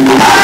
Yeah.